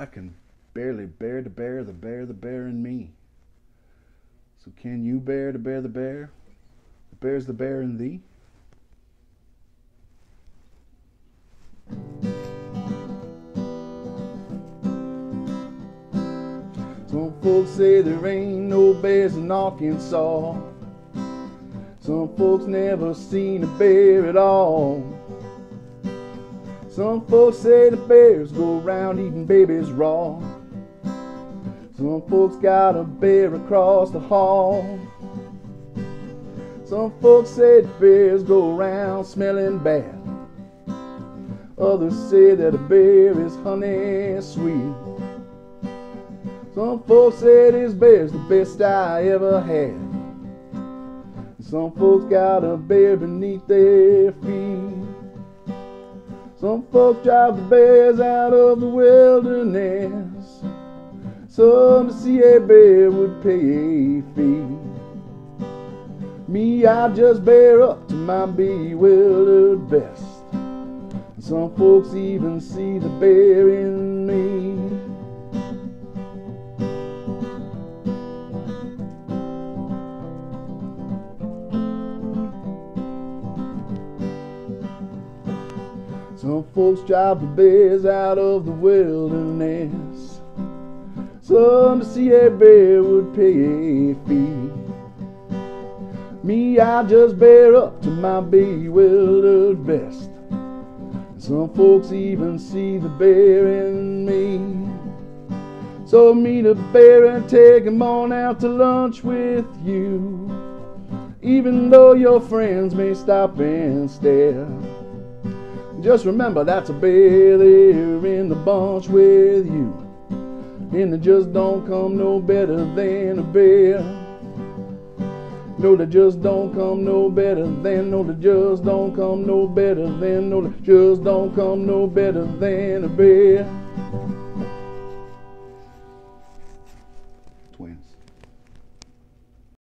I can barely bear to bear the bear, the bear in me. So can you bear to bear the bear? The bear's the bear in thee. Some folks say there ain't no bears in Arkansas. Some folks never seen a bear at all. Some folks say the bears go around eating babies raw. Some folks got a bear across the hall. Some folks say the bears go around smelling bad. Others say that a bear is honey sweet. Some folks say this bear's the best I ever had. Some folks got a bear beneath their feet. Some folks drive the bears out of the wilderness. Some to see a bear would pay a fee. Me, I just bear up to my bewildered best. Some folks even see the bear in Some folks drive the bears out of the wilderness. Some to see a bear would pay a fee. Me, I just bear up to my bewildered best. Some folks even see the bear in me. So meet a bear and take him on out to lunch with you. Even though your friends may stop and stare. Just remember that's a bear in the bunch with you. And it just don't come no better than a bear. No, they just don't come no better than. No, they just don't come no better than. No, they just don't come no better than a bear. Twins.